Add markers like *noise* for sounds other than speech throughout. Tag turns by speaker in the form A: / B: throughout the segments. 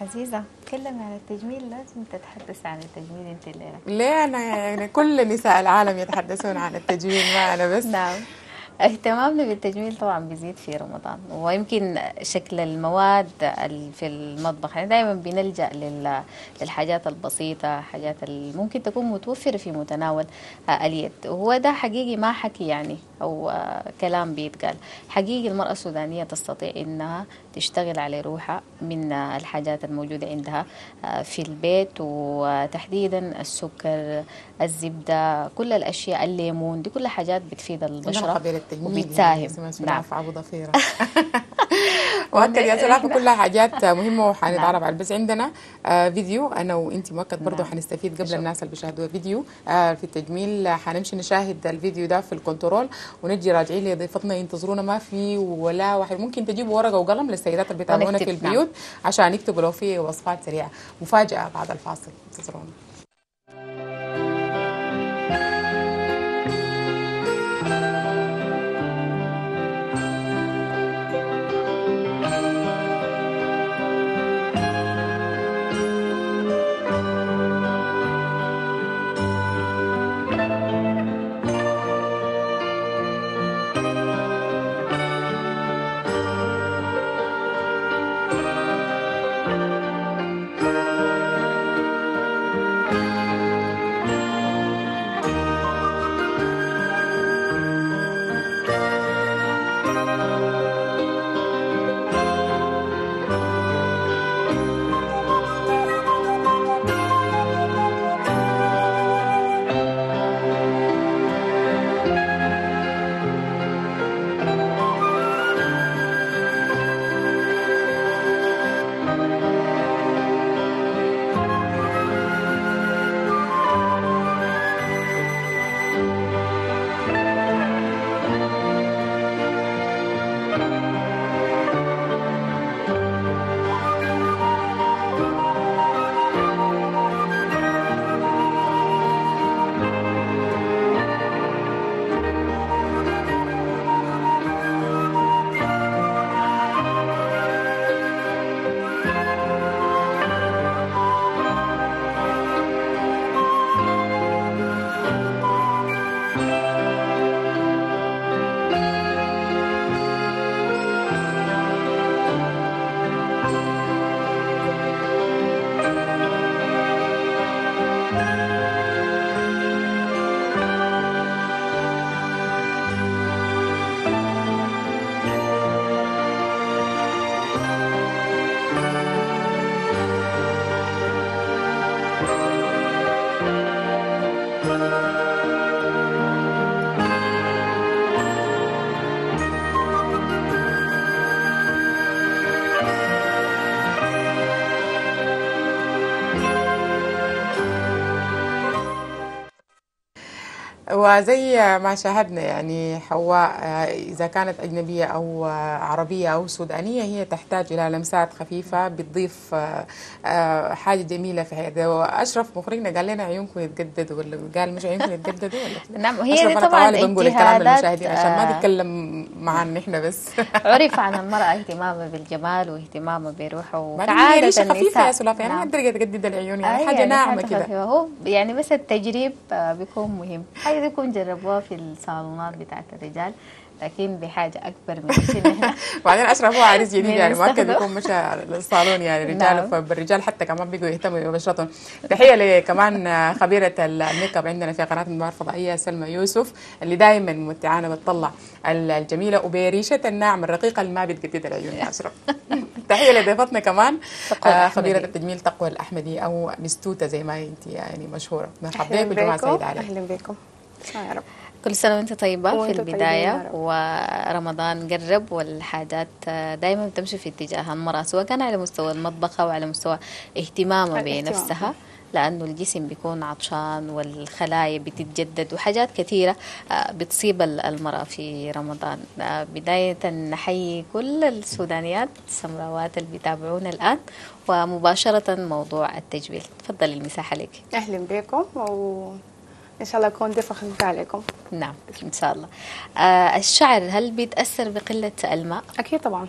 A: عزيزة تكلمي عن التجميل لازم تتحدث عن التجميل انت الليلة
B: ليه؟ أنا يعني كل نساء العالم يتحدثون عن التجميل ما أنا بس.
A: نعم. اهتمامنا بالتجميل طبعا بيزيد في رمضان ويمكن شكل المواد ال- في المطبخ. يعني دائما بنلجأ لل- للحاجات البسيطة حاجات اللي ممكن تكون متوفرة في متناول آه، اليد. وهو ده حقيقي ما حكي يعني أو آه، كلام بيتقال. حقيقي المرأة السودانية تستطيع إنها تشتغل على روحها من آه، الحاجات الموجودة عندها في البيت وتحديدا السكر الزبدة كل الأشياء الليمون دي كلها حاجات بتفيد
B: خبير التجميل يعني اسمها
A: نعم.
B: أبو ضفيره مؤكد *laughs* يا *laughs* سلافة كلها حاجات مهمة وحنتعرف على بس عندنا آه فيديو أنا وأنت مؤكد برضه
A: نعم.
B: حنستفيد قبل. الناس اللي بيشاهدوا الفيديو آه في التجميل. حنمشي نشاهد الفيديو ده في الكنترول ونجي راجعين لضيفتنا ينتظرونا. ما في ولا واحد. ممكن تجيبوا ورقة وقلم للسيدات اللي بيتابعونا في
A: نعم.
B: البيوت عشان يكتبوا لو في وصفات سريعة. مفاجأة بعد الفاصل. انتظرونا. وزي ما شاهدنا يعني حواء إذا كانت أجنبية أو عربية أو سودانية هي تحتاج إلى لمسات خفيفة بتضيف آه، حاجة جميلة في حياتها وأشرف مخرجنا قال لنا عيونكم يتجددوا ولا قال مش عيونكم يتجددوا ولا؟ *laughs*
A: نعم هي طبعا
B: بنقول الكلام للمشاهدين عشان ما
A: آه،
B: معنا إحنا بس. *laughs*
A: عرف عن المرأة اهتمامها بالجمال واهتمامها بروحه.
B: خفيفة
A: النساء
B: يا سلافة يعني ما
A: نعم.
B: تقدر تجدد العيون يعني
A: أي
B: حاجة
A: يعني
B: ناعمة
A: حاجة
B: كده.
A: هو يعني بس التجريب آه، بيكون مهم. دي يكون جربوها في الصالونات بتاعت الرجال. لكن دي حاجة أكبر من الشيء اللي إحنا
B: بعدين أشرف هو عريس جديد يعني مؤكد. يكون مشى للصالون يعني رجال
A: نعم.
B: فالرجال حتى كمان بيقوا يهتموا ببشرتهم تحية لكمان خبيرة الميك اب عندنا في قناة المنبر الفضائية سلمى يوسف اللي دائما ممتعانا بتطلع الجميلة وبريشة الناعم الرقيقة اللي ما بتجدد العيون يا *laughs* أشرف تحية لضيفتنا كمان آه،. خبيرة التجميل تقوى الاحمدي أو مستوتة زي ما أنت يعني مشهورة مرحبا بك
C: بكم.
B: سعيده عليك
C: أهلا بكم يا رب
A: كل سنة وانت طيبة في البداية. ورمضان قرب والحاجات دائما بتمشي في اتجاه المرأة سواء كان على مستوى المطبخ أو على مستوى اهتمامها. بنفسها لأنه الجسم بيكون عطشان والخلايا بتتجدد وحاجات كثيرة آه، بتصيب ال- المرأة في رمضان. آه، بداية نحيي كل السودانيات السمراوات اللي بيتابعونا الآن ومباشرة موضوع التجميل تفضل المساحة لك.
C: أهلا بكم إن شاء الله أكون ضيفه خفيفه عليكم.
A: نعم إن شاء الله. آه الشعر هل بيتأثر بقلة الماء؟
C: أكيد طبعا.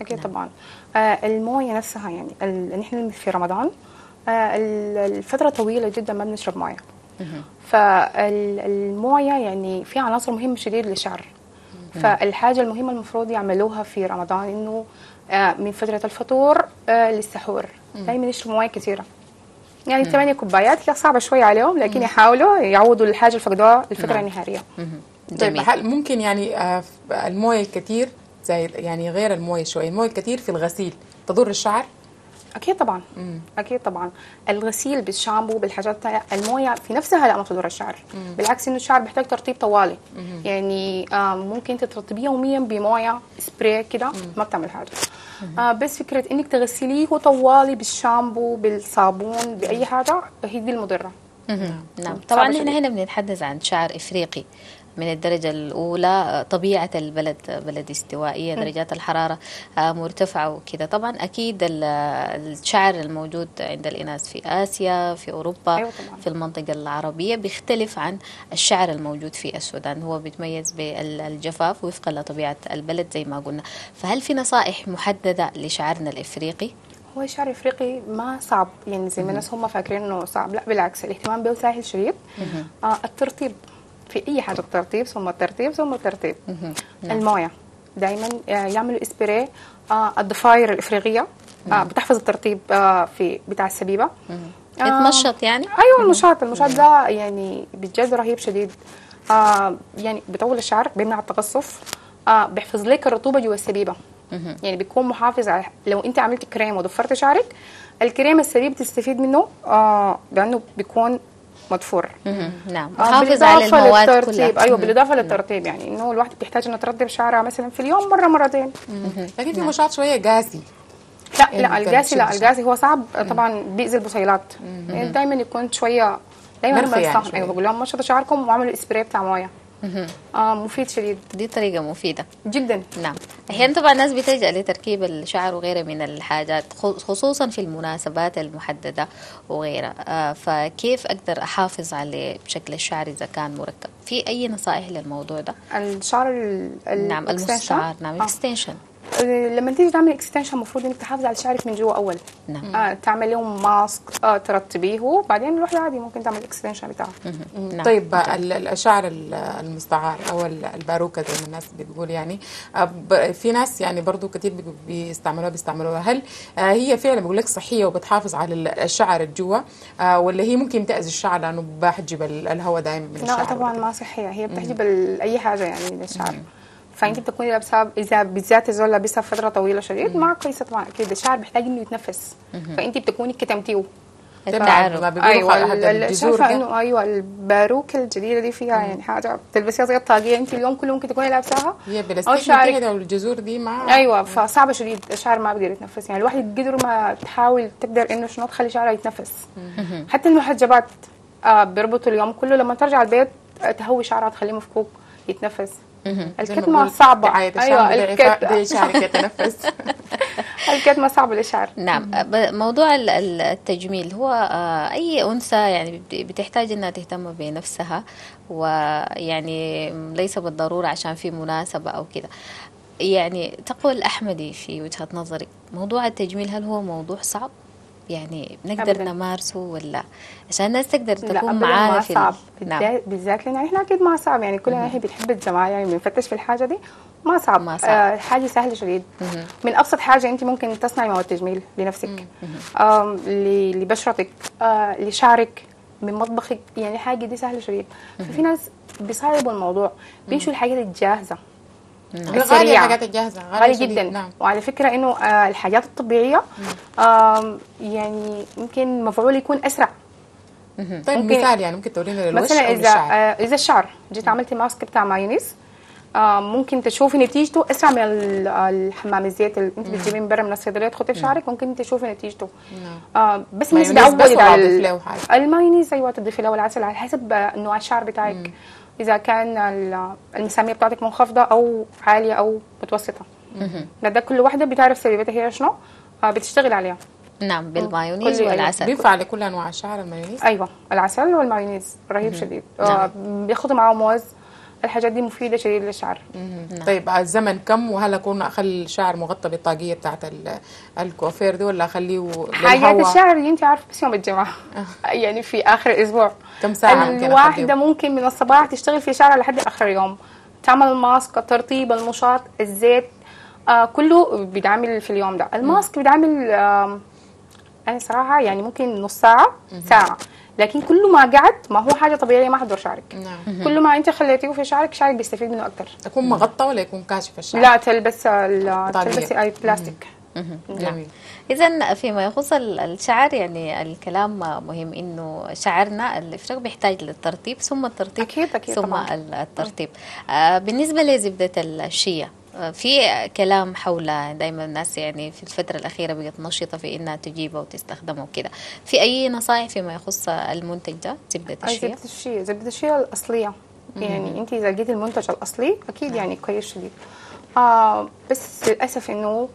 C: أكيد طبعا. آه الموية نفسها يعني نحن في رمضان. آه ال- الفترة طويلة جدا ما بنشرب موية. فالمويه يعني في عناصر مهمة شديد للشعر. فالحاجة المهمة المفروض يعملوها في رمضان إنه آه من فترة الفطور آه للسحور. دائما يشربوا موية كثيرة. يعني ثمانية كوبايات هي صعبة شوية عليهم لكن يحاولوا يعوضوا الحاجة اللي فقدوها الفترة
A: نعم.
C: النهارية.
A: مهم.
B: طيب هل ممكن يعني آه، الموية الكثير زي يعني غير الموية شوي الموية الكثير في الغسيل تضر الشعر؟
C: أكيد طبعا. أكيد طبعا. الغسيل بالشامبو بالحاجات الموية في نفسها لا ما تضر الشعر. بالعكس إنه الشعر بيحتاج ترطيب طوالي. يعني آه ممكن تترطبيه يوميا بموية سبراي كده ما بتعمل حاجة. آه بس فكرة إنك تغسليه طوالي بالشامبو بالصابون بأي حاجة هي دي
A: المضرة. نعم. طبعا. إحنا هنا بنتحدث عن شعر إفريقي. من الدرجة الأولى طبيعة البلد بلد استوائية درجات الحرارة آه، مرتفعة وكذا. طبعا أكيد ال- الشعر الموجود عند الإناث في آسيا في أوروبا
C: أيوة طبعاً.
A: في المنطقة العربية بيختلف عن الشعر الموجود في السودان. هو بيتميز بالجفاف وفقا لطبيعة البلد زي ما قلنا. فهل في نصائح محددة لشعرنا الإفريقي؟
C: هو الشعر الافريقي ما صعب. يعني زي ما الناس هم فاكرين إنه صعب. لا بالعكس الاهتمام به سهل شديد. آه الترطيب. في أي حاجة الترطيب ثم الترطيب ثم الترطيب الموية. دائما يعملوا اسبراي آه الضفاير الإفريقية. آه بتحفظ الترطيب آه في بتاع السبيبة. آه
A: يتمشط يعني؟
C: أيوه المشاط المشاط ده يعني بجد رهيب شديد. آه يعني بيطول الشعر بيمنع التقصف آه بيحفظ لك الرطوبة جوا السبيبة. يعني بيكون محافظ على لو أنت عملت كريم وضفرت شعرك الكريم السبيب تستفيد منه آه لأنه بيكون مدفور
A: مهم. نعم.
C: آه،
A: محافظ على المواد كلها. أيوه.
C: بالإضافة للترطيب يعني إنه الواحد بيحتاج إنه ترطب شعرها مثلا في اليوم مرة مرتين.
B: لكن في مشاط شوية قاسي
C: لا
B: يعني
C: لا القاسي لا القاسي هو صعب. طبعا بيأذي البصيلات. يعني دائما يكون شوية دائما
B: مرخي يعني.
C: أيوه بقول لهم مشطوا شعركم واعملوا اسبراي بتاع مويه آه مفيد شديد.
A: دي طريقة مفيدة.
C: جدا.
A: نعم. أحيانا طبعا الناس بتلجأ لتركيب الشعر وغيرها من الحاجات خصوصا في المناسبات المحددة وغيرها آه فكيف أقدر أحافظ على شكل الشعر إذا كان مركب؟ في أي نصائح للموضوع ده؟
C: الشعر ال-
A: نعم. المستعار. نعم.
C: ال
A: extension
C: آه، لما تيجي تعمل extension المفروض إنك تحافظ على شعرك من جوا أول.
A: نعم.
C: آه تعمل لهم ماسك آه ترتبيه وبعدين الواحد عادي ممكن تعمل ال extension بتاعه.
A: نعم.
B: طيب ال- ال- الشعر ال- المستعار أو ال- الباروكة زي ما الناس بتقول يعني آه، في ناس يعني برضو كتير بي- بيستعملوها بيستعملوها. هل آه، هي فعلا بقول لك صحية وبتحافظ على ال- الشعر الجوا آه، ولا هي ممكن تأذي الشعر لأنه بحجب ال- الهواء دائما من الشعر؟
C: لا طبعا ما صحية هي بتحجب أي حاجة يعني للشعر. فانت بتكوني لابسها إذا بالذات الزول لابسها فترة طويلة شديد ما كويسة طبعا أكيد الشعر بيحتاج إنه يتنفس. فانت بتكوني كتمتيه. أيوه
B: شايفة.
C: إنه أيوه الباروكه الجديدة دي فيها يعني حاجة بتلبسيها زي الطاقية. انت اليوم كله ممكن تكوني لابساها؟
B: هي بلاستيك كده والجذور دي ما
C: أيوه فصعبة شديد. الشعر ما بيقدر يتنفس. يعني الواحد قدر ما تحاول تقدر إنه شنو تخلي شعرها يتنفس. حتى المحجبات آه بيربطوا اليوم كله لما ترجع البيت تهوي شعرها تخليه مفكوك يتنفس.
B: زي ما
C: الكتمه
B: بقول
C: صعبة
B: دعاية الشعر
C: أيوه
B: بدأ
C: الكت...
B: دي شعرك يتنفس
C: الكتمة صعبة للشعر.
A: نعم. موضوع ال- ال- التجميل هو آه، أي أنثى يعني بت- بتحتاج إنها تهتم بنفسها ويعني ليس بالضرورة عشان في مناسبة أو كده. يعني تقوى الأحمدي في وجهة نظرك موضوع التجميل هل هو موضوع صعب؟ يعني نقدر
C: أبداً.
A: نمارسه ولا؟ عشان الناس تقدر تكون
C: ما
A: في
C: صعب.
A: نعم.
C: بالذات لأن إحنا أكيد ما صعب. يعني كلنا إحنا بنحب الجمال يعني بنفتش في الحاجة دي. ما صعب.
A: ما صعب.
C: آه حاجة سهلة شديد. من أبسط حاجة أنت ممكن تصنعي مواد تجميل لنفسك. ل- لبشرتك آه لشعرك من مطبخك. يعني حاجة دي سهلة شديد. ففي ناس بيصعبوا الموضوع. بيمشوا الحاجات الجاهزة.
B: غالية. الحاجات الجاهزة
C: غالي
B: شديد،
C: جدا.
B: نعم.
C: وعلى فكرة إنه آه الحاجات الطبيعية يعني ممكن مفعول يكون أسرع.
B: طيب
C: ممكن-
B: مثال يعني ممكن تورينا للوش
C: مثلا
B: إذا
C: آه إذا الشعر جيت عملتي ماسك بتاع مايونيز ممكن تشوفي نتيجته أسرع من ال- الحمام الزيت اللي أنت بتجيبيه من برا من الصيدليه تحطيه في شعرك ممكن تشوفي نتيجته. آه بس
B: له حاجة؟
C: المايونيز أيوه تضيفي له العسل على حسب آه، نوع الشعر بتاعك. إذا كان ال- المسامير بتاعتك منخفضة أو عالية أو متوسطة. ده, ده كل واحدة بتعرف سبيبتها هي شنو آه بتشتغل عليها.
A: نعم بالمايونيز
C: كل-
A: والعسل.
B: بينفع لكل أنواع الشعر المايونيز؟
C: أيوه العسل والمايونيز رهيب شديد. آه بياخدوا معاه موز الحاجات دي مفيدة شديد للشعر.
B: طيب الزمن كم؟ وهل أكون أخلي الشعر مغطى بالطاقية بتاعت ال- الكوافير دي ولا أخليه
C: حاجات
B: للهواء؟
C: الشعر دي أنت عارفة بس يوم الجمعة. *laughs* يعني في آخر الأسبوع.
B: كم ساعة ممكن الواحدة؟
C: ممكن من الصباح تشتغل في شعرها لحد آخر اليوم. تعمل الماسك الترطيب المشاط الزيت آه كله بيتعمل في اليوم ده. الماسك بيتعمل آه أنا صراحة يعني ممكن نص ساعة ساعة. لكن كل ما قعد ما هو حاجة طبيعية ما حضر شعرك
B: نعم.
C: كل ما أنت خليتيه في شعرك شعرك بيستفيد منه أكتر.
B: يكون مغطى ولا يكون كاشف الشعر؟
C: لا تلبس. تلبسي أي بلاستيك.
B: جميل.
A: إذا فيما يخص ال- الشعر يعني الكلام مهم إنه شعرنا الأفريقي بيحتاج للترطيب ثم الترطيب
C: أكيد- أكيد
A: ثم
C: طبعاً.
A: ال- الترطيب. آه بالنسبة لزبدة الشيا في كلام حول دائما الناس يعني في الفترة الأخيرة بقت نشطة في إنها تجيبها وتستخدمها وكده في أي نصائح فيما يخص المنتج ده؟ زبدة الشيا؟
C: زبدة الشيا. زبدة الشيا الأصلية. يعني أنت إذا لقيتي المنتج الأصلي أكيد يعني كويس شديد. آه بس للأسف إنه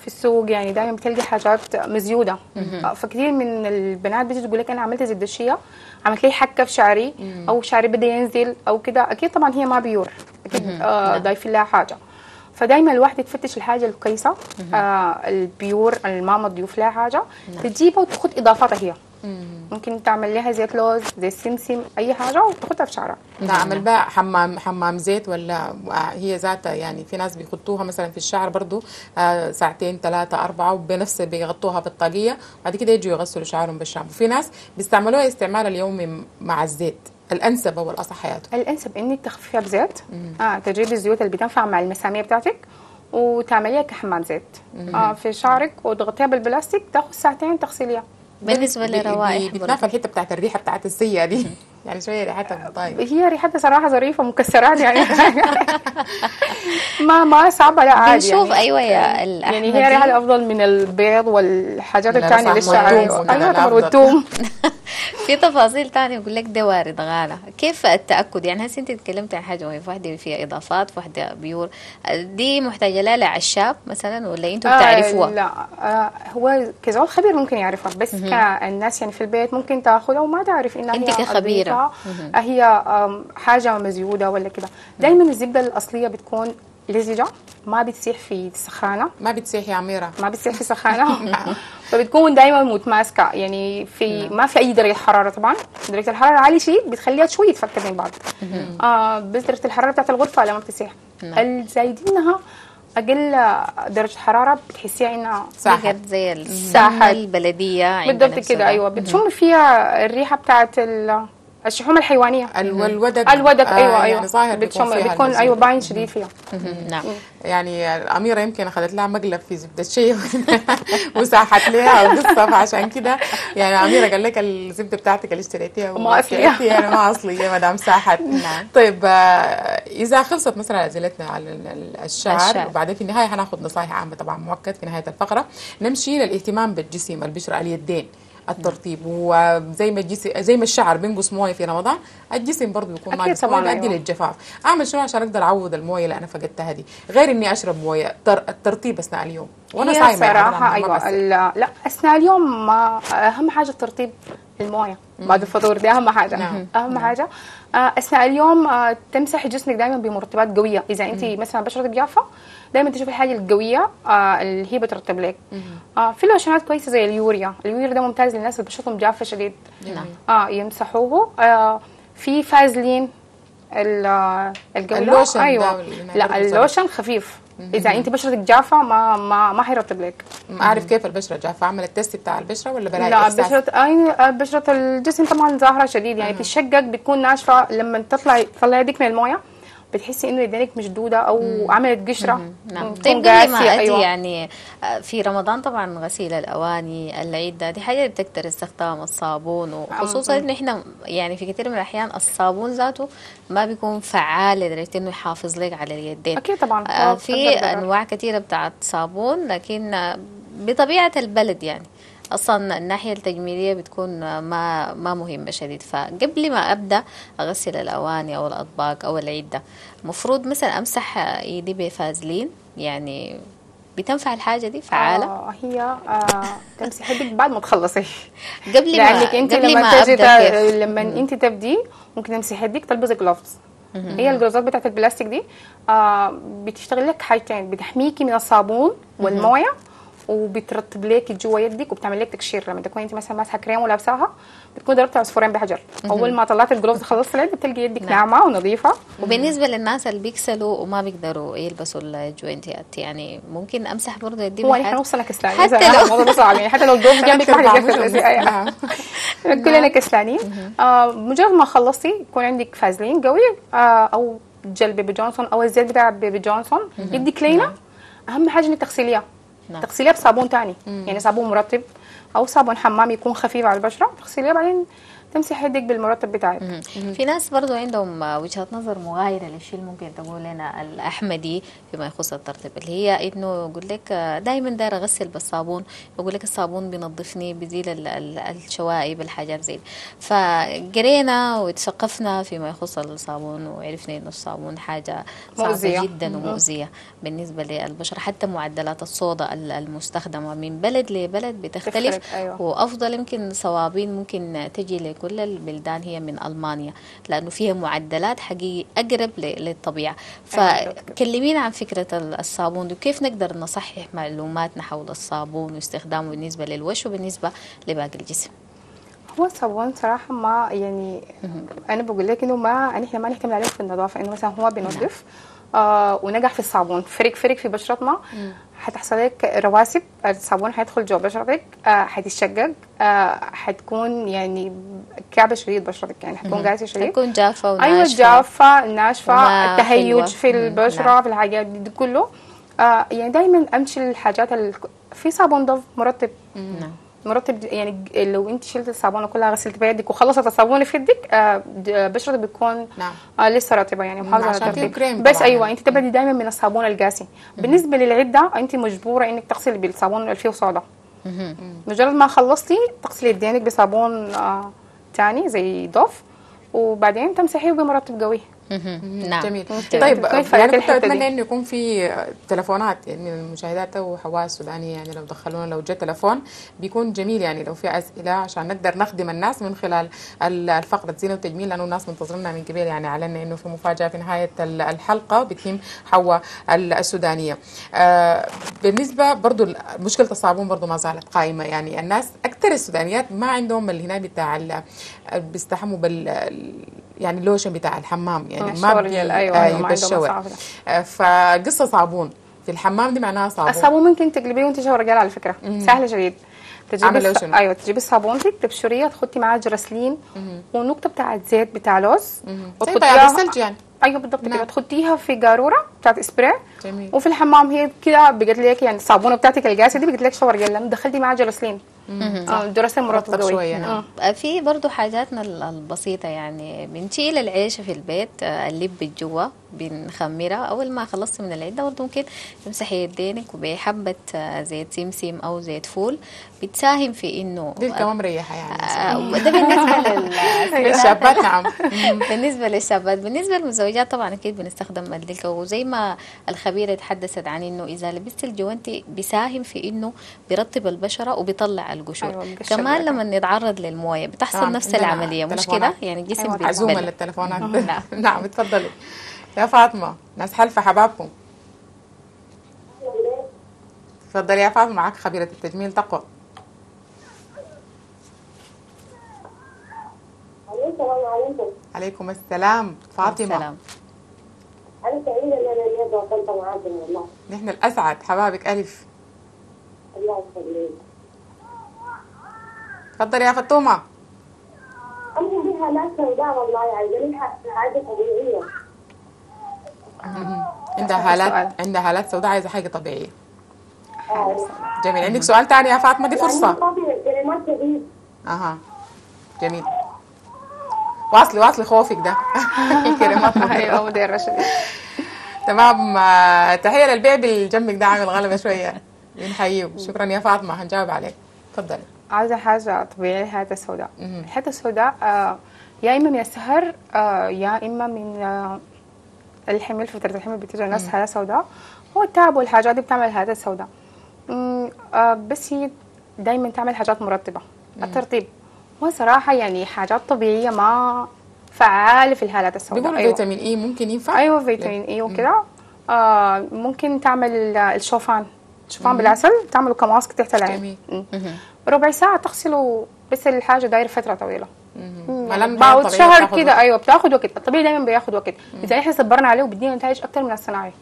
C: في السوق يعني دائما بتلقي حاجات مزيودة. آه فكثير من البنات بتجي تقول لك أنا عملت زبدة الشيا عملت لي حكة في شعري أو شعري بدأ ينزل أو كده أكيد طبعا هي ما pure. أكيد آه ضايفين لها حاجة. فدايما الواحدة تفتش الحاجة الكويسة آه ال pure الما ما تضيف لها حاجة تجيبها وتاخد إضافاتها هي ممكن تعمل لها زيت لوز زيت سمسم أي حاجة وتحطها في شعرها.
B: نعمل بقى حمام حمام زيت ولا هي ذاتها يعني في ناس بيحطوها مثلا في الشعر برضو آه، ساعتين ثلاثة أربعة وبنفس بيغطوها بالطاقية بعد كده يجوا يغسلوا شعرهم بالشامبو. في ناس بيستعملوها استعمال اليومي مع الزيت. الأنسب والأصح حياته.
C: الأنسب انك تخففيها بزيت آه تجيبي الزيوت اللي بتنفع مع المسامير بتاعتك وتعمليها كحمام زيت. آه في شعرك وتغطيها بالبلاستيك تاخذ ساعتين تغسليها.
A: بالنسبة
B: بي- بي-
A: لروائح برضو.
B: بتنافى الحتة بتاعت الريحة بتاعت السية دي. *laughs* يعني شوية ريحتها طيب.
C: هي ريحتها صراحة ظريفة مكسرات يعني. *laughs* ما ما صعبة لا عادي
A: بنشوف
C: يعني.
A: أيوة يا الأحمدي
C: يعني هي ريحة افضل من البيض والحاجات
B: الثانية
C: للشعر
B: أيوه.
C: والثوم *laughs* *laughs*
A: في تفاصيل تانية يقول لك ده وارد غالة. كيف التأكد؟ يعني هسه انت تكلمت عن حاجة مهمة واحدة فيها إضافات واحدة بيور. دي محتاجة لها لعشاب مثلا ولا أنتوا بتعرفوها؟
C: آه لا. آه هو كزول خبير ممكن يعرفها بس كالناس يعني في البيت ممكن تاخذها وما تعرف إنها
A: أنت كخبيرة.
C: هي آم، حاجة مزيودة ولا كده دائما الزبدة الأصلية بتكون لزجه ما بتسيح في سخانة.
B: ما بتسيح يا عميرة
C: ما بتسيح في سخانة. *laughs* فبتكون دائما متماسكه يعني في ما في أي درجة حرارة طبعا. درجة الحرارة عالية شيء بتخليها شوي تفكر من بعض آه بس درجة الحرارة بتاعت الغرفة لما بتسيح الزايدينها أقل درجة حرارة بتحسيها انها
B: ساحت.
A: بقت زي البلدية عندنا
C: بالضبط كده
A: أيوه.
C: بتشم فيها الريحة بتاعت ال- الشحوم الحيوانية.
B: ال- والودق
C: الودك
B: آه،
C: أيوه أيوه.
B: يعني ظاهر
C: بتشم بتكون
B: المزيد.
C: أيوه باين شديد فيها.
A: نعم.
B: يعني الأميرة يمكن أخذت لها مقلب في زبدة الشيء *laughs* وساحت لها وقصة فعشان كده يعني أميرة قال لك الزبدة بتاعتك اللي اشتريتيها
C: ما أصلية.
B: يعني ما أصلية ما دام ساحت.
A: نعم.
B: طيب آه، إذا خلصت مثلا أسئلتنا على ال- ال- الشعر. وبعدين في النهاية هناخذ نصائح عامة طبعا مؤكد في نهاية الفقرة. نمشي للاهتمام بالجسم البشرة اليدين. الترطيب. وزي ما الجسم زي ما الشعر بينقص مويه في رمضان الجسم برضه بيكون ناقص مويه بيؤدي
C: أيوة.
B: للجفاف. أعمل شنو عشان أقدر أعوض الموية اللي أنا فقدتها دي؟ غير إني أشرب موية. تر... الترطيب أثناء اليوم.
C: وأنا
B: صايمه بس-
C: ال- لا أثناء اليوم ما أهم حاجة الترطيب الموية بعد الفطور دي أهم حاجة
B: نعم.
C: أهم حاجة. آه، أثناء اليوم آه، تمسحي جسمك دايما بمرطبات قوية. إذا أنت مثلا بشرتك جافة دايما تشوفي الحاجة القوية آه، اللي هي بترطب لك. في لوشنات كويسة زي اليوريا. اليوريا ده ممتاز للناس اللي بشرتهم جافة شديد.
A: نعم.
C: آه يمسحوه. آه، في فازلين ال- القوي ده.
B: اللوشن أيوه.
C: لا اللوشن خفيف. إذا أنت بشرتك جافة ما ما ما حيرطب لك.
B: ما أعرف كيف البشرة جافة. أعمل ال test بتاع البشرة ولا بلاقي
C: لا
B: إحساس؟
C: بشرة أي بشرة الجسم طبعا ظاهرة شديد. يعني بتشقق بتكون ناشفة. لما تطلع تطلع يدك من الموية بتحسي إنه يدينك مشدودة أو عملت قشرة
A: نعم. طيب
C: أيوة.
A: يعني آه، في رمضان طبعا غسيل الأواني العدة دي حاجة بتكتر استخدام الصابون وخصوصا انه إحنا يعني في كثير من الأحيان الصابون ذاته ما بيكون فعال لدرجة إنه يحافظ لك على اليدين.
C: أكيد طبعا
A: آه،
C: هو
A: في. أنواع كثيره بتاعت صابون لكن آه، بطبيعة البلد يعني. أصلا الناحية التجميلية بتكون ما ما مهمة شديد. فقبل ما أبدأ أغسل الأواني أو الأطباق أو العدة مفروض مثلا أمسح إيدي بفازلين يعني بتنفع الحاجة دي؟ فعالة.
C: آه هي آه تمسح يدك بعد ما تخلصي. *laughs*
A: قبل
C: لأنك
A: ما
C: أنت
A: قبل
C: لما
A: ما
C: تجي لما أنت تبدي ممكن تمسحي يدك تلبسي جلوفز هي الجلوفزات بتاعت البلاستيك دي آه بتشتغل لك حاجتين بتحميكي من الصابون والموية وبترطب لك جوا يدك وبتعمل لك تقشير لما تكون انت مثلا ماسحة كريم ولابساها بتكون ضربت عصفورين بحجر. أول ما طلعت الجلوفز خلصت العده بتلقي يدك
A: نعم.
C: ناعمة ونظيفة.
A: وبالنسبة للناس اللي بيكسلوا وما بيقدروا يلبسوا الجوينتيات يعني ممكن أمسح برضه يدي
C: هو؟ نحن نوصل كسلانين.
A: حتى لو-
C: الموضوع صعب يعني حتى لو الجوز جنبك ما حد. كلنا كسلانين. آه مجرد ما خلصتي يكون عندك فازلين قوي آه أو جل بيبي جونسون أو الزيت بتاع بيبي جونسون. يدك لينة. أهم حاجة إنك تغسليها.
A: نعم.
C: تغسليها بصابون تاني يعني صابون مرطب أو صابون حمام يكون خفيف على البشرة تغسليها بعدين تمسح يدك بالمرطب بتاعك.
A: في ناس برضو عندهم وجهة نظر مغايرة للشيء اللي ممكن تقول لنا الأحمدي فيما يخص الترطيب اللي هي إنه يقول لك دائما داير أغسل بالصابون يقول لك الصابون بينظفني بيزيل ال- الشوائب الحاجات زي فقرينا وتثقفنا فيما يخص الصابون وعرفنا إنه الصابون حاجة صعبة
C: مؤذية.
A: جدا ومؤذية بالنسبة للبشرة حتى معدلات الصودا ال- المستخدمة من بلد لبلد بتختلف
C: تختلف، أيوة.
A: وأفضل يمكن صوابين ممكن تجي لكل البلدان هي من ألمانيا لأنه فيها معدلات حقيقي أقرب ل- للطبيعة.
C: أيوة.
A: فكلمينا عن فكرة ال- الصابون دي وكيف نقدر نصحح معلوماتنا حول الصابون واستخدامه بالنسبة للوش وبالنسبة لباقي الجسم؟
C: هو الصابون صراحة ما يعني أنا بقول لك إنه ما إحنا ما نعتمد عليه في النظافة إنه مثلا هو بينظف آه ونجح في الصابون فرق فرق في بشرتنا حتحصل لك رواسب الصابون حيدخل جوا بشرتك آه حتتشقق آه حتكون يعني كعبة شديد بشرتك يعني حتكون قاسية شديد.
A: تكون
C: جافة وناشفة. أيوه
A: جافة
C: ناشفة
A: حلوة.
C: في
A: البشرة.
C: في الحاجات دي, دي كله. آه يعني دايما أمشي للحاجات. في صابون ضف مرطب.
A: نعم.
C: مرطب يعني لو انت شلت الصابونة كلها غسلت بيدك وخلصت الصابونه في يدك آه د- بشرتك بتكون
B: نعم.
C: آه لسه رطبه يعني محافظة على
B: كريم
C: بس
B: أيوه.
C: أنت تبعدي دايما من الصابون القاسي بالنسبة للعدة أنت مجبورة إنك تغسلي بالصابون اللي فيه صودا مجرد ما خلصتي تغسلي يدينك بصابون آه تاني زي ضف وبعدين تمسحيه بمرطب قوي.
A: نعم.
B: جميل. طيب
C: كيف
B: يعني كنت؟ اتمنى إنه يكون في تلفونات؟ يعني من المشاهدات وحواء السودانيه يعني لو دخلونا لو جاء تلفون بيكون جميل يعني لو في أسئلة عشان نقدر نخدم الناس من خلال ال- الفقرة زينه وتجميل لأنه الناس منتظرنا من قبل يعني اعلنا إنه في مفاجأة في نهاية ال- الحلقة بتهم حواء ال- السودانية. آه بالنسبة برضو مشكلة الصابون برضو ما زالت قائمة يعني الناس أكثر السودانيات ما عندهم اللي هنا بتاع بيستحموا بال يعني اللوشن بتاع الحمام يعني ما بي-
C: جل، أيوة،
B: آه،
C: بال shower.
B: آه، فقصة صابون. في الحمام دي معناها صابون.
C: الصابون ممكن تقلبيه وانت shower gel على فكرة. سهله شديد تجيبي الص... أيوه تجيبي صابونتك تبشريها تحطي معاها جلسرين ونقطة بتاعت زيت بتاع لوز.
B: بياض الثلج يعني
C: أيوه بالضبط
B: نعم.
C: كده تحطيها في قاروره بتاعت اسبراي
B: جميل.
C: وفي الحمام هي كده بقت لك يعني الصابونه بتاعتك القاسيه دي بقت لك shower gel دخلتي معاها جلسرين آه، مرطب
B: رطب
C: قوي
B: شوية، نعم.
C: آه.
A: في برضو حاجاتنا ال- البسيطة يعني بنشيل العيشة في البيت آه، اللب جوا بنخمرها أول ما خلصت من العدة برضو ممكن تمسحي يدينك وبحبة آه، زيت سمسم أو زيت فول. بتساهم في إنه
B: دي كمان مريحه يعني.
A: آه، ده بالنسبة لل *laughs*
B: الشابات نعم.
A: بالنسبة للشابات بالنسبة للمزوجات طبعا أكيد بنستخدم الدلك وزي ما الخبيرة تحدثت عن إنه إذا لبست الجوانتي بيساهم في إنه بيرطب البشرة وبيطلع القشور.
C: أيوة،
A: كمان. لما نتعرض للموية بتحصل
B: نعم،
A: نفس
B: عندنا
A: العملية مش. كده يعني الجسم
C: أيوة،
B: عزومة
A: بيتبلى.
B: للتلفونات
A: نعم. *laughs*
B: نعم اتفضلي. يا فاطمة ناس حلفة حبابكم. تفضلي يا فاطمة معك خبيرة التجميل تقوى.
D: السلام عليكم
B: عليكم السلام فاطمة.
A: السلام.
D: أنا سعيده ان أنا اليوم وصلت معاكم والله
B: نحن الأسعد حبابك ألف.
D: الله يخليك
B: تفضلي يا فطومه
D: أنا بها ناس سوداء والله لي حاجة طبيعيه
B: عندها
C: سؤال.
B: هالات عندها هالات سوداء عايزة حاجة طبيعية. جميل. عندك سؤال تاني يا فاطمة؟ دي
D: فرصة. كلمات جديد
B: أها. جميل. واصلي واصلي خوفك ده. *laughs* *laughs* الكريمات.
C: أيوه مدير
B: تمام. تحية للبيع بالجنبك ده عامل غلبة شوية. بنحييه شكرا يا فاطمة. هنجاوب عليك. تفضلي
C: عايزة حاجة طبيعية الحياة السوداء الحياة السوداء آه يا إما من السهر آه يا إما من آه الحمل فترة الحمل بتجي الناس حياة سوداء. هو التعب والحاجات دي بتعمل الهالات السوداء. آه بس هي دايما تعمل حاجات مرتبه الترطيب. وصراحه يعني حاجات طبيعية ما فعاله في الهالات السوداء.
B: بيقولوا فيتامين اي ممكن ينفع؟
C: أيوه فيتامين اي وكده. آه ممكن تعمل الشوفان. شوفان بالعسل. تعمله كماسك تحت العين. ربع ساعة تغسله. بس الحاجة دايره فترة
B: طويلة.
C: بعد شهر كده. أيوه بتاخد وقت. الطبيعي دايما بياخد وقت. اذا إحنا صبرنا عليه وبدينا نتائج أكتر من الصناعي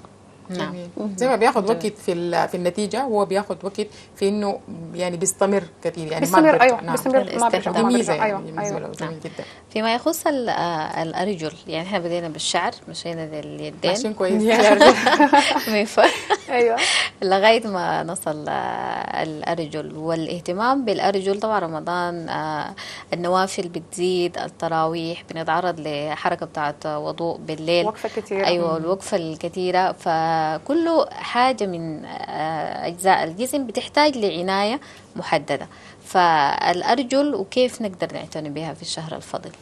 A: نعم.
B: جميل. زي ما بياخد وقت في ال- في النتيجة هو بياخد وقت في إنه يعني بيستمر كثير يعني ما
C: بيستمر. أيوه
B: نعم.
C: بيستمر ما. بيرجع
B: دي ميزه. يعني
C: أيوه
B: بالنسبة
C: أيوه.
B: له جميل جدا.
A: فيما يخص ال- آه، الأرجل يعني إحنا بدينا بالشعر مشينا لليدين.
B: عشان كويس. *laughs* *laughs* *laughs*
A: من فوق.
C: أيوه.
A: لغاية ما نصل آه، الأرجل والاهتمام بالأرجل. طبعا رمضان آه، النوافل بتزيد التراويح بنتعرض لحركة بتاعت وضوء بالليل.
C: وقفة كتيرة.
A: أيوة الوقفة الكثيرة فكل حاجة من آه، أجزاء الجسم بتحتاج لعناية محددة. فالأرجل وكيف نقدر نعتني بها في الشهر الفضيل؟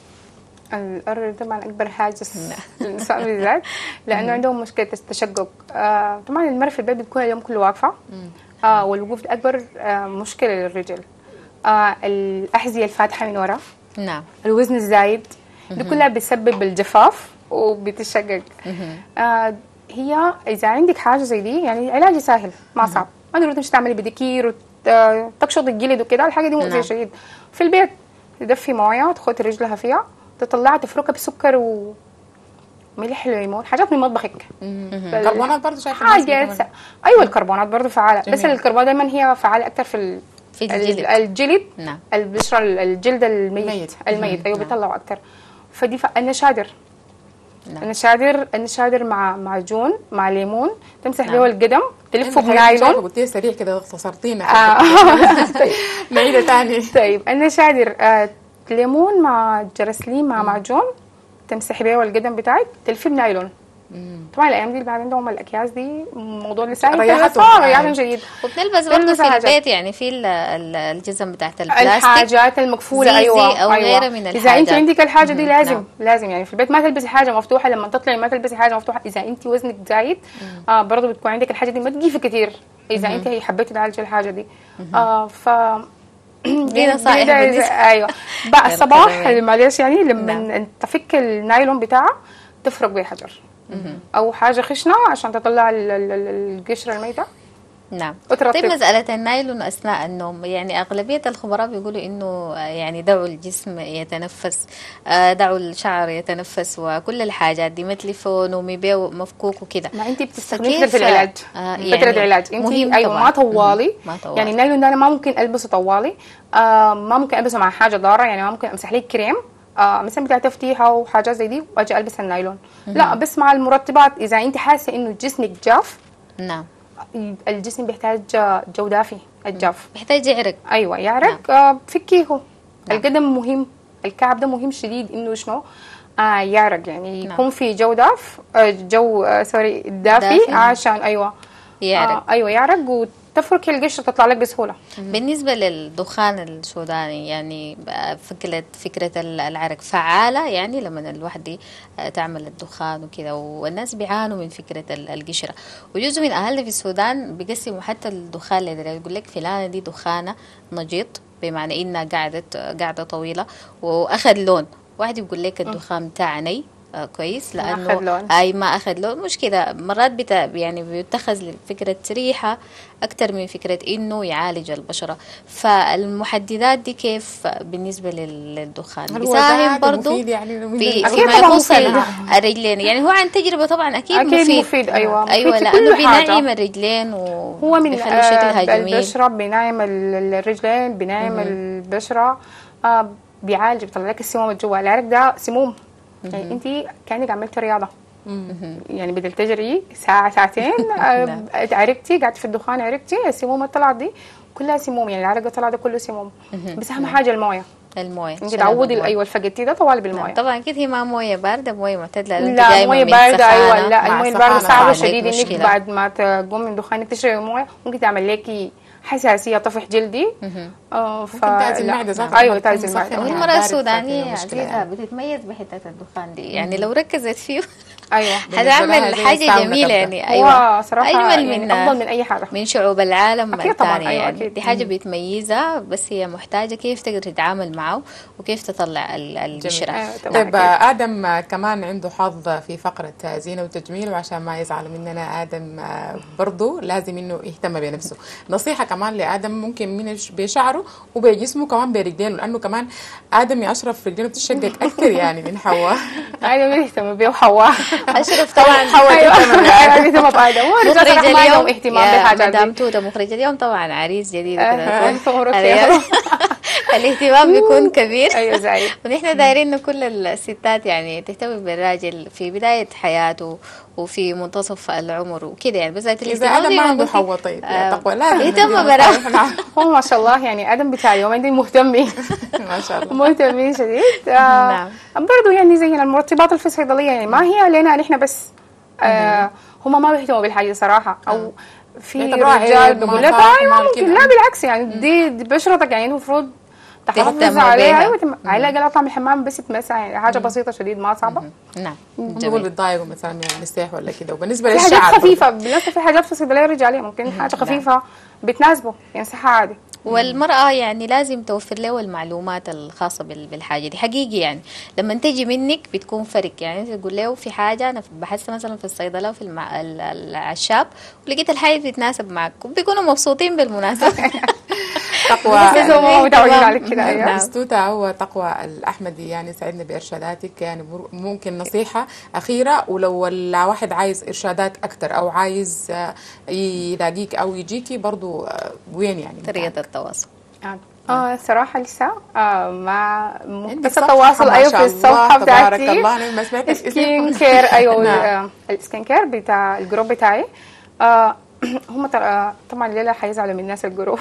C: الأرجل طبعا أكبر حاجز *laughs* للنساء بالذات لأنه عندهم مشكلة التشقق. آه طبعا المرأة في البيت بتكون اليوم كله واقفة. آه والوقوف ده أكبر آه مشكلة للرجل. آه الأحذية الفاتحة من ورا.
A: نعم.
C: الوزن الزايد. دي كلها بتسبب الجفاف وبتشقق. آه هي إذا عندك حاجة زي دي يعني علاج سهل ما صعب ما ضروري تمشي تعملي بديكير وتقشط الجلد وكده الحاجة دي مؤذية
A: نعم.
C: شديد في البيت تدفي موية تختي رجلها فيها تطلعها تفركها بسكر و ملح ليمون حاجات من مطبخك بل-
B: كربونات برضه شايفة.
C: س- أيوه الكربونات برضه فعالة بس
B: جميل.
C: الكربونات دايما هي فعالة أكثر في ال...
A: في
C: ال-
A: الجلد.
C: الجلد
A: نعم.
C: البشرة الجلد الميت
B: الميت.
C: الميت أيوه
A: نعم.
C: بيطلعوا أكثر فدي ف... النشادر
A: نعم.
C: النشادر النشادر مع معجون مع ليمون تمسح
A: نعم.
C: به القدم تلفه بنايلون.
B: قلت لي سريع كده اختصرتينا
C: آه. *laughs*
B: طيب. نعيدها تاني
C: طيب. النشادر آه ليمون مع جرسلين مع معجون تمسحي بيه القدم بتاعك تلفيه بنايلون. طبعا الأيام دي اللي بعد عندهم الأكياس دي موضوع لسه
B: ريحتهم.
C: صار ريحتهم شديد
A: وبنلبس برضه في. البيت يعني في ال- ال- الجزم بتاعت البلاستيك
C: الحاجات المقفوله
A: زي-
C: أيوه
A: زي أو
C: أيوة.
A: غيرها من
C: إذا
A: الحاجات.
C: انت عندك الحاجة دي. لازم
A: نعم.
C: لازم يعني في البيت ما تلبسي حاجة مفتوحة لما تطلعي ما تلبسي حاجة مفتوحة إذا أنت وزنك زايد آه برضه بتكون عندك الحاجة دي ما تجيفي كتير إذا أنت حبيتي تعالجي الحاجة دي آه ف *clears throat*
A: دي نصائح
C: أيوه بقى الصباح. معلش يعني لما
A: نعم.
C: تفك النايلون بتاعها تفرق بيه حجر أو حاجة خشنة عشان تطلع ال- ال- ال- القشرة الميتة؟
A: نعم. طيب مسألة النايلون أثناء النوم؟ يعني أغلبية الخبراء بيقولوا إنه يعني دعوا الجسم يتنفس آه، دعوا الشعر يتنفس وكل الحاجات دي نومي بيه مفكوك وكده
C: ما انت بتستخدمي
A: فكيف-
C: فترة العلاج.
A: آه، يعني
C: العلاج. انت
A: مهم
C: أيوه
A: طبعاً.
C: ما طوالي.
A: ما طوالي.
C: يعني النايلون ده أنا ما ممكن ألبسه طوالي. آه ما ممكن ألبسه مع حاجة ضارة يعني ما ممكن أمسح لك كريم. آه مثلا بتاع تفتيح أو حاجات زي دي وأجي ألبس النايلون. لا بس مع المرطبات إذا أنت حاسة إنه جسمك جاف
A: نعم.
C: الجسم بيحتاج جو دافي الجاف.
A: بيحتاج يعرق.
C: أيوه يعرق آه فكيه. القدم مهم الكعب ده مهم شديد إنه شنو؟ آه يعرق. يعني
A: نعم.
C: يكون في جو داف آه جو آه سوري دافي,
A: دافي.
C: عشان أيوه.
A: يعرق.
C: آه أيوه يعرق وتفرك القشره تطلع لك بسهولة.
A: بالنسبة للدخان السوداني يعني بقى فكرة فكرة العرق فعالة؟ يعني لما الواحدة تعمل الدخان وكذا والناس بيعانوا من فكرة ال- القشرة. وجزء من أهلنا في السودان بيقسموا حتى الدخان لدرجة يقول لك فلانة دي دخانة نجيط بمعنى إنها قعدت قاعدة طويلة وأخذ لون. واحد يقول لك الدخان بتاعني آه كويس
C: ما لأنه.
A: أي ما أخذ لون. مش كده مرات بتا يعني بيتخذ فكرة ريحه أكثر من فكرة إنه يعالج البشرة. فالمحددات دي كيف بالنسبة لل- للدخان؟ بيساهم برضه
B: يعني
A: في يخص. ال- الرجلين يعني هو عن تجربة طبعا أكيد,
C: أكيد
A: مفيد.
C: مفيد، أيوة، مفيد أيوه لأنه.
A: بينعم الرجلين
C: هو من
A: وبيخلي شكلها
C: آه
A: جميل
C: البشرة بينعم ال- الرجلين بينعم البشرة آه بيعالج بيطلع لك السموم جوا العرق ده سموم يعني انت كأنك عملتي رياضة. يعني بدل تجري ساعة ساعتين *laughs* آه، عرقتي قعدت في الدخان عرقتي السموم اللي طلعت دي كلها سموم يعني العرق طلع ده كله سموم. بس أهم حاجة الموية.
A: الموية.
C: انت
A: شرب
C: تعودي. أيوه الفقدتي ده طوال
A: نعم،
C: بالمويه
A: طبعا أكيد هي ما موية باردة موية معتدلة.
C: لا موية باردة
A: أيوه.
C: لا
B: الموية
C: الباردة
A: صعبة
C: شديد
A: إنك.
C: بعد ما تقوم من دخانك تشربي موية ممكن تعمل لك حساسيه طفح جلدي آه ف...
B: تعزي
C: لا.
B: المعدة ذاتها أيوه
C: تعزي. المعدة
A: والمرأة
B: بارد
A: السودانية
B: ففي مشكلة
A: عزيزة
B: يعني.
A: بتتميز بحتة الدخان دي يعني لو ركزت فيه أيوه.
B: زي
A: حاجة
B: جميلة.
A: يعني
C: أيوه. صراحة
A: أجمل
C: يعني
A: من
C: أفضل من أي حاجة.
A: من شعوب العالم
C: أكيد طبعاً، أيوة،
A: يعني.
C: أكيد.
A: دي حاجة بتميزها بس هي محتاجة كيف تقدر تتعامل معه وكيف تطلع ال- البشرة
C: أيوة، طبعاً.
B: طيب
C: أكيد.
B: آدم آه، كمان عنده حظ في فقرة آه، زينة وتجميل وعشان ما يزعلوا مننا آدم آه، برضه لازم إنه يهتم بنفسه. نصيحة كمان لآدم ممكن من بشعره وبجسمه كمان برجلينه لأنه كمان آدم يا أشرف رجلينه بتشقق أكثر يعني من حواء. *laughs*
C: أيوه بيهتم بيه وحواء. *laughs*
A: أشرف طبعا
C: بآدم *laughs* هو الرجال
A: مخرج اليوم.
C: اهتمام
A: مدام توتة مخرج اليوم طبعا عريس جديد
C: آه،
A: كده *laughs* *laughs* الاهتمام بيكون كبير.
C: أيوه زعيم.
A: ونحن دايرين إن كل الستات يعني تهتم بالراجل في بداية حياته وفي منتصف العمر وكده يعني. بس
B: إذا آدم ما عنده حواء طيب. يا تقوى لازم
A: يهتم
B: نديله
A: برا
B: نصايح. نعم.
C: هو ما شاء الله يعني آدم بتاع اليومين دي مهتمين.
B: ما شاء الله.
C: مهتمين شديد. آه
A: نعم.
C: برضه يعني زي المرطبات اللي في الصيدليه يعني ما هي لنا نحن بس آه هم ما بيهتموا بالحاجة صراحة. أو في
B: يعتبروها
C: رجال لك أيوه
B: ما
C: ممكن. لا بالعكس يعني دي, دي بشرتك يعني المفروض تحافظ عليها. أيوه على الأقل اطلع من الحمام بس يتمسح يعني حاجة بسيطة شديد ما صعبة.
A: نعم
B: نقول
A: جميل.
B: بتضايقوا مثلا من المسيح ولا كده. وبالنسبة
C: في حاجات
B: للشعر برضه.
C: خفيفة بالنسبة في حاجات في الصيدلية الرجاليه ممكن حاجة خفيفة بتناسبه يمسحها عادي.
A: والمرأة يعني لازم توفر له المعلومات الخاصة بال- بالحاجة دي. حقيقي يعني لما تجي منك بتكون فرق. يعني تقول له في حاجة أنا بحثت مثلا في الصيدلة وفي المع... ولقيت الحاجة بتتناسب معك وبيكونوا مبسوطين بالمناسبة. *laughs*
B: تقوى.
A: تمام.
C: متعودين على كده
A: نعم.
B: مستوتة هو تقوى الأحمدي يعني ساعدنا بإرشاداتك. يعني ممكن نصيحة أخيرة. ولو الواحد عايز إرشادات أكتر أو عايز آه، يلاقيك أو يجيكي برضو آه، وين يعني؟
A: طريقة التواصل
C: آه صراحة لسه آه ما
B: صفحة
C: التواصل
B: أيوه
C: في
B: الله،
C: الصفحة
B: تبارك
C: بتاعتي.
B: الله أنا ما سمعت skin
C: care أيوه *laughs*
B: نعم.
C: آه، ال skin care بتاع ال group بتاعي. آه *clears throat* هم طبعا الليلة حيزعلوا من الناس ال group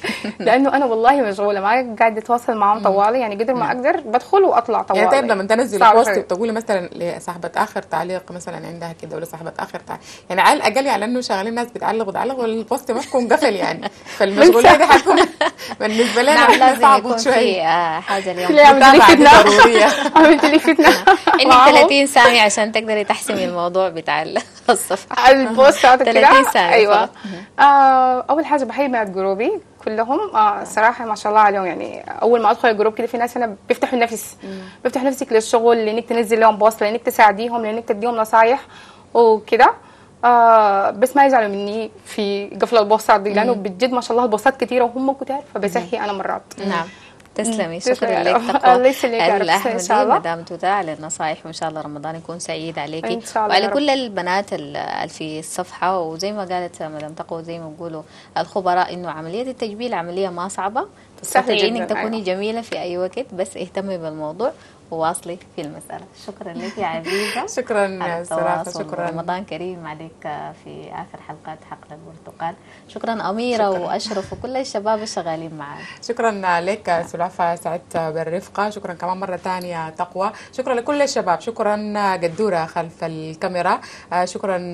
C: *laughs* لأنه أنا والله مشغولة ما قاعدة أتواصل معاهم طوالي يعني قدر ما أقدر بدخل وأطلع طوالي
B: يعني طيب لما تنزل
C: post.
B: بتقولي مثلا لصاحبة آخر تعليق مثلا عندها كده ولا صاحبة آخر تعليق يعني على الأقل يعني لأنه شغالين ناس بتعلق وتعلق والبوست ما حكون قفل يعني. *laughs* فالمشغولية دي حتكون *laughs* بالنسبة لنا
A: نعم
B: صعب
A: يكون
B: شوي.
A: في آه، حاجة اليوم.
C: عملت لي فتنه
B: ضرورية.
C: عملت لي فتنه
A: عندك
C: معاهم.
A: 30 ثانية عشان تقدري تحسمي الموضوع بتاع ال- الصفحة.
C: البوست بتاعتك
A: 30
C: كده
A: ثانية. أيوه.
C: آه أول حاجة بحيي بنات جروبي كلهم. آه صراحة ما شاء الله عليهم. يعني أول ما أدخل الجروب كده في ناس هنا بيفتحوا النفس. بيفتحوا نفسك للشغل لإنك تنزل لهم بوست لإنك تساعديهم لإنك تديهم نصايح وكده. آه بس ما يزعلوا مني في قفل البوستات دي لأنه بجد ما شاء الله البوستات كثيره وهم كتار فبسهي أنا مرات.
A: نعم. تسلمي شكرا لك. *laughs* تقوى الأحمدي. مدام توتا على النصائح وإن شاء الله رمضان يكون سعيد عليكي وعلى. كل البنات ال- اللي في الصفحة وزي ما قالت مدام تقوى زي ما بيقولوا الخبراء إنه عملية التجميل عملية ما صعبة تستطيعي
C: جداً،
A: إنك تكوني
C: أيوة.
A: جميلة في أي وقت بس اهتمي بالموضوع وواصلي في المسألة. شكرا لك يا عزيزة. *laughs*
B: شكرا صراحة شكرا.
A: رمضان كريم عليك في آخر حلقات حقل البرتقال. شكرا أميرة وأشرف وكل الشباب الشغالين معانا
B: شكرا لك سلافة سعدت بالرفقة. شكرا كمان مرة ثانية تقوى. شكرا لكل الشباب. شكرا قدورة خلف الكاميرا. شكرا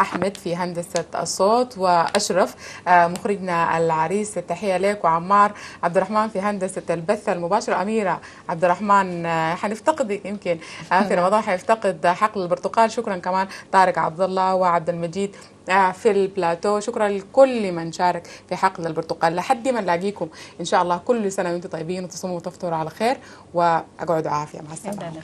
B: أحمد في هندسة الصوت وأشرف. مخرجنا العريس التحية لك. وعمار عبد الرحمن في هندسة البث المباشر. أميرة عبد الرحمن حنفتقدك يمكن في رمضان حنفتقد حقل البرتقال. شكرا كمان طارق عبد الله وعبد المجيد آه، في البلاتو. شكرا لكل من شارك في حقل البرتقال. لحد ما نلاقيكم إن شاء الله كل سنة وأنتم طيبين وتصوموا وتفطروا على خير وأقعدوا عافية. مع
A: السلامة.